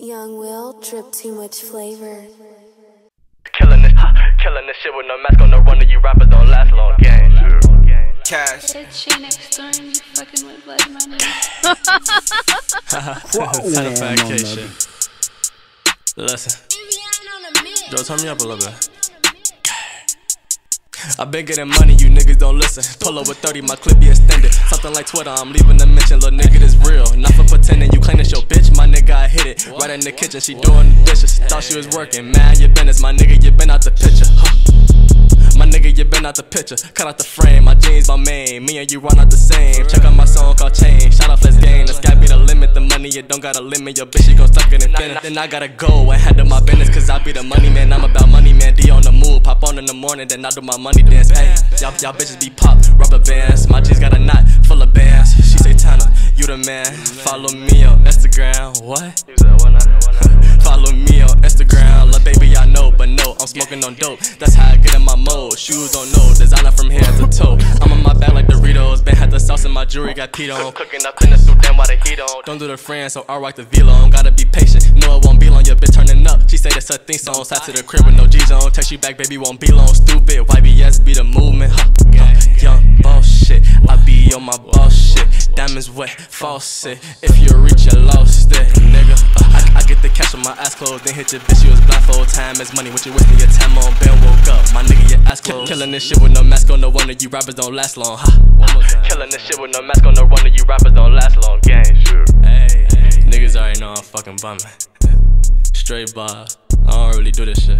Young Will drip too much flavor. Killing this, killing this shit with no mask on the run of you rappers don't last long. Gang. Cash. That shit next door and you fucking with blood money. Satisfaction. Listen. Joe, turn me up a little bit. I been getting money, you niggas don't listen. Pull up with 30, my clip be extended. Something like Twitter, I'm leaving a mention. Little nigga, this real. Not for Right in the kitchen, she doing the dishes. Thought she was working, man, you business. My nigga, you been out the picture. My nigga, you been out the picture. Cut out the frame, my jeans, my main. Me and you run out the same. Check out my song called Change. Shout out, let's game. The sky be the limit. The money, you don't gotta limit. Your bitch, she gon' suck it and. Then I gotta go ahead of my business, cause I be the money man. I'm about money man. D on the move. Pop on in the morning, then I do my money dance. Hey, y'all, y'all bitches be pop, rubber bands. My jeans got a knot full of bands. She say, Tana, you the man. Follow me Instagram. What? Follow me on Instagram. Lil' baby, I know, but no, I'm smoking on dope. That's how I get in my mode. Shoes don't know, designer from head to toe. I'm on my back like Doritos. Been had the sauce in my jewelry, got Pete on. Cooking up in the suit, then why the heat on? Don't do the friend, so I rock the velo. Gotta be patient, No, it won't be long. Your bitch turning up. She say that's her thing song. Side to the crib with no G's on. Text you back, baby, won't be long. Stupid, YBS be the movement. Huh, huh. Young bullshit, Diamonds wet, faucet. If you reach, you lost it, nigga. Uh, I, I get the cash with my eyes closed, then hit your bitch. You was blindfold. Time is money. What you wasting your time on? Ben woke up, my nigga, your ass closed. Killing this shit with no mask on. No wonder you rappers don't last long. Huh? Killing this shit with no mask on no of you rappers don't last long. Gang. Hey, niggas already know I'm fucking bumming. Straight bars. I don't really do this shit.